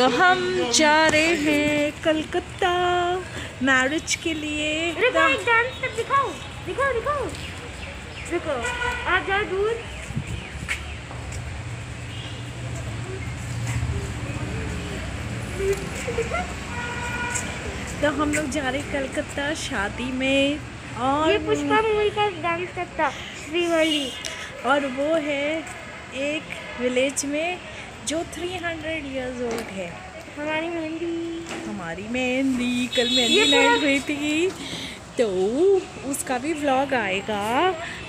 तो हम जा रहे हैं कलकत्ता मैरिज के लिए। डांस दिखाओ। दिखाओ दिखाओ। रुको आप जाओ दूर। तो हम लोग जा रहे कलकत्ता शादी में और ये पुष्पा मूवी का डांस था श्रीवल्ली और वो है एक विलेज में जो 300 इयर्स ओल्ड है। हमारी मेहंदी। हमारी मेहंदी कल मेहंदी नाइट हुई थी। तो उसका भी व्लॉग आएगा।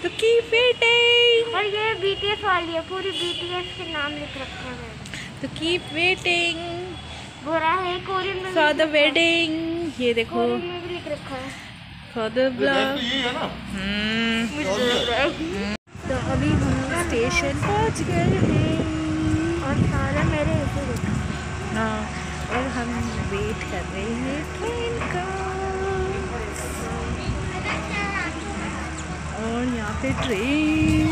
तो कीप वेटिंग और ये बीटीएस वाली है पूरी बीटीएस के नाम लिख रखा है। तो कीप वेटिंग बुरा है कोरियन में फॉर द। वेडिंग ये देखो। में भी लिख रखा है। फॉर द ब्लॉग यही है ना? मुझे लग रहा है। तो अभी हम स्टेशन पहुँच गए हैं और सारा मेरे ऐसे देखा हाँ और हम वेट कर रहे हैं ट्रेन का और यहाँ पे ट्रेन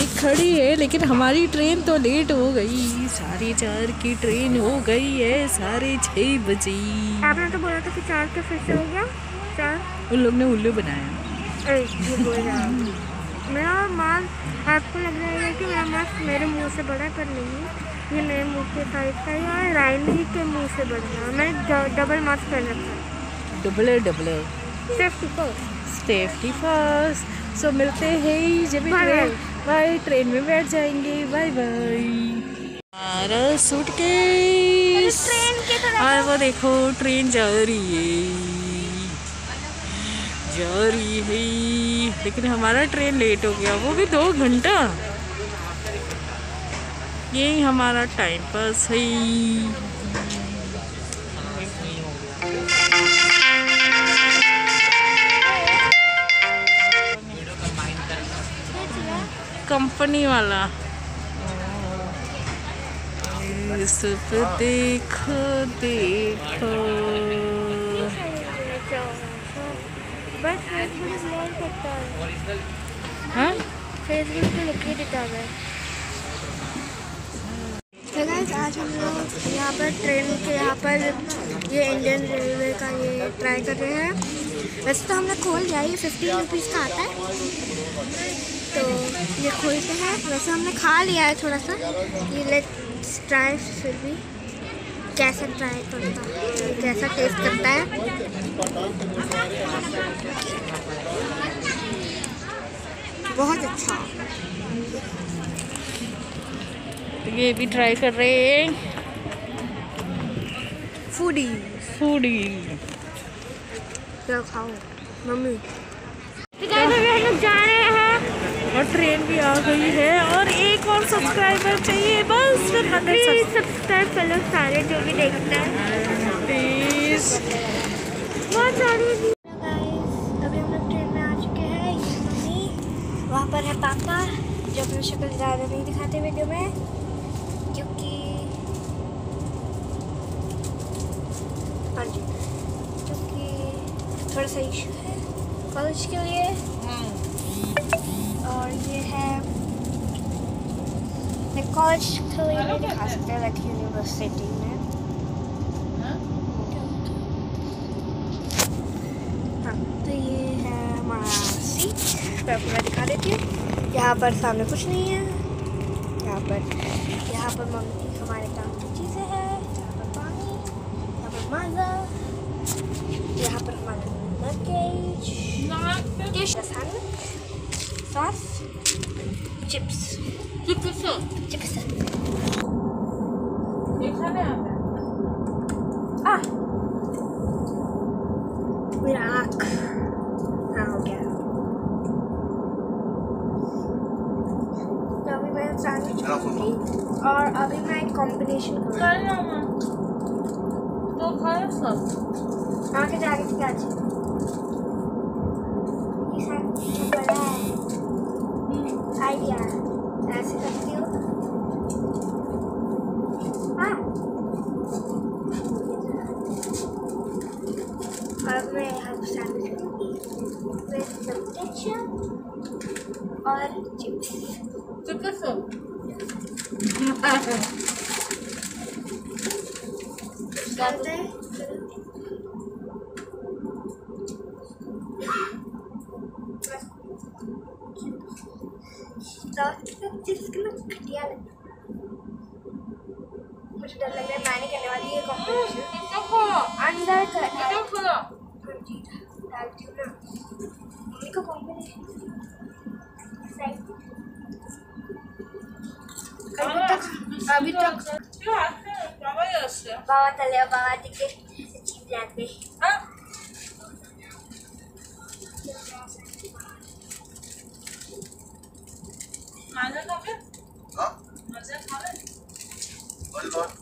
एक खड़ी है लेकिन हमारी ट्रेन तो लेट हो गई। साढ़े चार की ट्रेन हो गई है साढ़े छः बजे। आपने तो बोला था कि चार के फिर से हो गया। चार? उन लोग ने उल्लू बनाया। है। मेरा माल आपको लग रहा है कि मेरा मास्क मेरे मुँह से बड़ा है, पर नहीं ये मेरे मुँह के साइज़ का है और रायनी के मुँह से बड़ा। है मैंने डबल मास्क पहन रखा है। Double double safety first safety first so मिलते हैं जब भी ट्रेन बाय ट्रेन में बैठ जाएँगे। बाय बाय हमारा सूटकेस ट्रेन की तरह और वो देखो ट्रेन जा रही है। जा रही है। लेकिन हमारा ट्रेन लेट हो गया, वो भी दो घंटा। यही हमारा टाइम पास है। कंपनी वाला। इस देखो देखो। बस फेसबुक स्मॉल करता है। हाँ? फेसबुक पे लिख के देता है तो गाइस आज हम लोग यहाँ पर ट्रेन के यहाँ पर ये इंडियन रेलवे का ये ट्राई कर रहे हैं। वैसे तो हमने खोल दिया ये फिफ्टीन रुपीज़ का आता है। तो ये खोलते हैं। वैसे हमने खा लिया है थोड़ा सा। ये लेट ट्राई फिर भी। कैसा ट्राई करता है? कैसा टेस्ट करता है? बहुत अच्छा। तो ये भी ट्राई कर रहे हैं। फूडी फूडी क्या खाओ। मम्मी। हम लोग जा रहे हैं। और ट्रेन भी आ गई है और एक और सब्सक्राइबर चाहिए बस फिर हंड्रेड सब्सक्राइब कर लो सारे जो भी देखते हैं। प्लीज़ बहुत सारे अभी हम लोग ट्रेन में आ चुके हैं ये मम्मी वहाँ पर है पापा जो अपनी शक्ल ज़्यादा नहीं दिखाते वीडियो में क्योंकि हाँ जी क्योंकि थोड़ा सा इशू है कॉलेज के लिए और ये है मैं कॉलेज के लिए नहीं दिखा सकते लाइक यूनिवर्सिटी में हाँ तो ये है हमारा सीट तो आपको मैं दिखा देती हूँ यहाँ पर सामने कुछ नहीं है। यहाँ पर यहाँ पर मम्मी हमारे काम की चीज़ें हैं। यहाँ पर पानी यहाँ पर माजा यहाँ पर हमारा लगेज सॉस चिप्स चिप्स आ मेरा आँख हाँ हो गया तो अभी मैं सैंडविच खाऊँगी और अभी मैं एक कॉम्बिनेशन करूँगी तो खाया सब आगे जाके ठीक है ये सैंडविच जो बड़ा है आइडिया ऐसे करती हूँ हाँ और मैं यहाँ पर सैंडविच करूँगी with some ketchup और चिप्स चलते हैं जिसके घटिया मुझे डर लग रहा है मैं नहीं करने वाली ये कॉम्पिटिशन अंदर कर डालती हूँ ना। मम्मी को अभी तक। तक बाबा तले बाबा दिखे चीज़ लाते हाँ? बड़ी बात।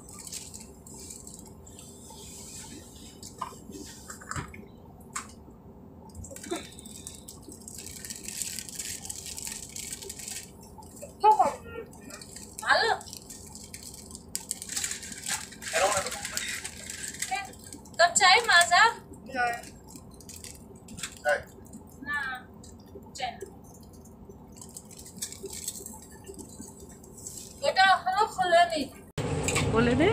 तो कॉम्पिटिशन एरो में तो बड़ी कब चाय माझा है। ना चाय बेटा हलो खोले नहीं बोले दे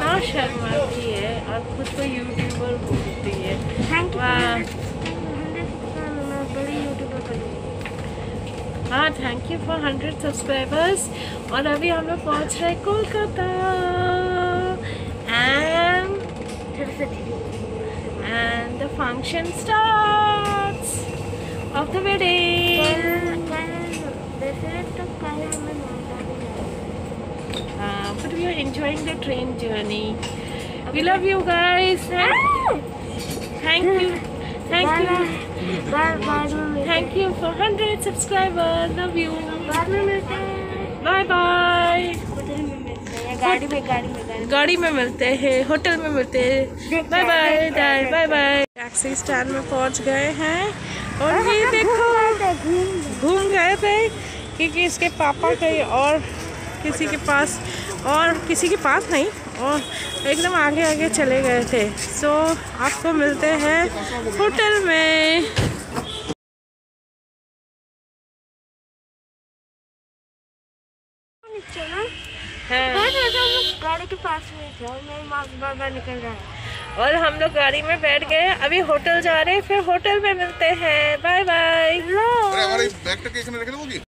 ना शर्माती है और खुद को यूट्यूबर बोलती है थैंक वाह मैं बड़ी यूट्यूबर बनूँगी हाँ thank you for hundred subscribers और अभी हम लोग पहुँच रहे हैं कोलकाता एंड फिर से दीदी and the function starts of the wedding. वैसे तो कल हमें नोएडा भी जाना Uh, but we are enjoying the train journey. We love you guys. Thank, thank you. Thank you. बाद बाद में मिलते Thank you for 100 subscribers. Love you. बाद में मिलते हैं। Bye bye. होटल में मिलते हैं या गाड़ी में गाड़ी में गाड़ी में। मिलते हैं होटल में मिलते हैं। Bye bye bye bye bye taxi stand में पहुँच गए हैं। और ये देखो घूम गए थे क्योंकि इसके पापा कहीं और किसी के पास और किसी के पास नहीं और एकदम आगे आगे चले गए थे। सो आपको मिलते हैं होटल में। गाड़ी के पास थे और माँ बाबा निकल है और हम लोग गाड़ी में बैठ गए अभी होटल जा रहे हैं, फिर होटल में मिलते हैं। Bye bye.